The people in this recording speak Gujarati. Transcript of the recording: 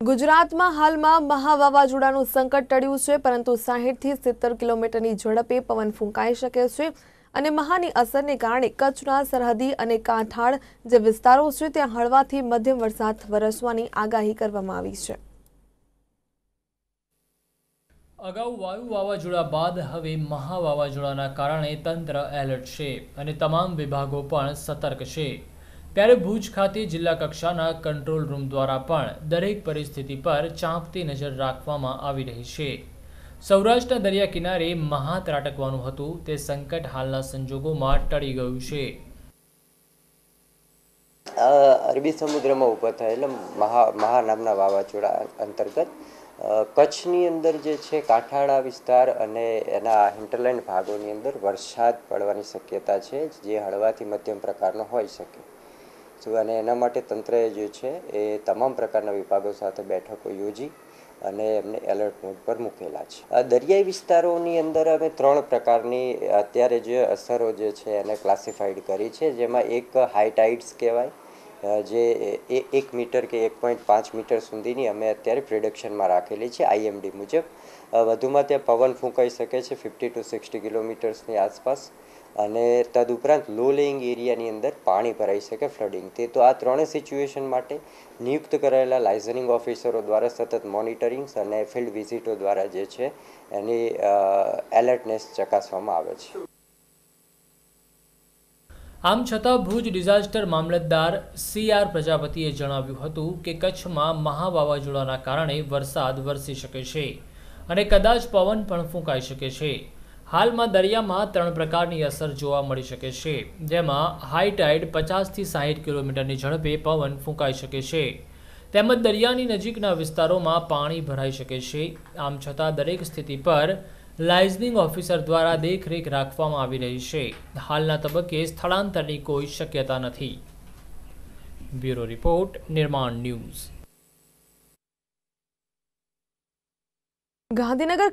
ગુજરાતમાં હાલમાં મહા વાવાઝોડાનું સંકટ ટળ્યું છે, પરંતુ સાહીઠથી સિત્તેર કિલોમીટરની ઝડપે પવન ફૂંકાઈ શકે છે અને મહાની અસરને કારણે કચ્છના સરહદી અને કાંઠાળ જે વિસ્તારો છે, ત્યાં હળવાથી મધ્યમ વરસાદ વરસવાની આગાહી કરવામાં આવી છે. અગાઉ વાયુ વાવાઝોડા બાદ હવે મહા વાવાઝોડાના કારણે તંત્ર એલર્ટ છે અને તમામ વિભાગો પણ સતર્ક છે. ત્યારે ભુજ ખાતે જિલ્લા કક્ષાના કંટ્રોલ રૂમ દ્વારા પણ દરેક પરિસ્થિતિ પર ચાંપતી નજર રાખવામાં આવી રહી છે. સૌરાષ્ટ્રના દરિયા કિનારે મહા ત્રાટકવાનું હતું, તે સંકટ હાલના સંજોગોમાં ટળી ગયું છે. અરબી સમુદ્રમાં ઊભા થયેલા મહા મહા નામના વાવાઝોડા અંતર્ગત કચ્છની અંદર જે છે કાંઠાળા વિસ્તાર અને એના હિન્ટરલેન્ડ ભાગોની અંદર વરસાદ પડવાની શક્યતા છે, જે હળવાથી મધ્યમ પ્રકારનો હોઈ શકે. અને એના માટે તંત્રએ જે છે એ તમામ પ્રકારના વિભાગો સાથે બેઠકો યોજી અને એમને એલર્ટ મોડ પર મૂકેલા છે. આ દરિયાઈ વિસ્તારોની અંદર અમે ત્રણ પ્રકારની અત્યારે જે અસરો જે છે એને ક્લાસિફાઈડ કરી છે, જેમાં એક હાઈ ટાઇડ્સ કહેવાય જે એક મીટર કે એક પોઈન્ટ પાંચ મીટર સુધીની અમે અત્યારે પ્રિડક્શનમાં રાખેલી છે આઈએમડી મુજબ. વધુમાં ત્યાં પવન ફૂંકાઈ શકે છે ફિફ્ટી ટુ સિક્સટી કિલોમીટર્સની આસપાસ. અને તદુપરાંત લો લેઇંગ એરિયાની અંદર પાણી ભરાઈ શકે ફ્લડિંગ તે તો આ ત્રણેય સિચ્યુએશન માટે નિયુક્ત કરાયેલા લાઇઝનિંગ ઓફિસરો દ્વારા સતત મોનિટરિંગ્સ અને ફિલ્ડ વિઝિટો દ્વારા જે છે એની એલર્ટનેસ ચકાસવામાં આવે છે. આમ છતાં ભુજ ડિઝાસ્ટર મામલતદાર સી આર પ્રજાપતિએ જણાવ્યું હતું કે કચ્છમાં મહા વાવાઝોડાના કારણે વરસાદ વરસી શકે છે અને કદાચ પવન પણ ફૂંકાઈ શકે છે. હાલમાં દરિયામાં ત્રણ પ્રકારની અસર જોવા મળી શકે છે, જેમાં હાઈ ટાઇડ પચાસથી સાહીઠ કિલોમીટરની ઝડપે પવન ફૂંકાઈ શકે છે. તેમજ દરિયાની નજીકના વિસ્તારોમાં પાણી ભરાઈ શકે છે. આમ છતાં દરેક સ્થિતિ પર લાઇઝનિંગ ઓફિસર દ્વારા દેખરેખ રાખવામાં આવી રહી છે. હાલના તબક્કે સ્થળાંતરની કોઈ શક્યતા નથી. Bureau report, Nirman news. Gandhinagar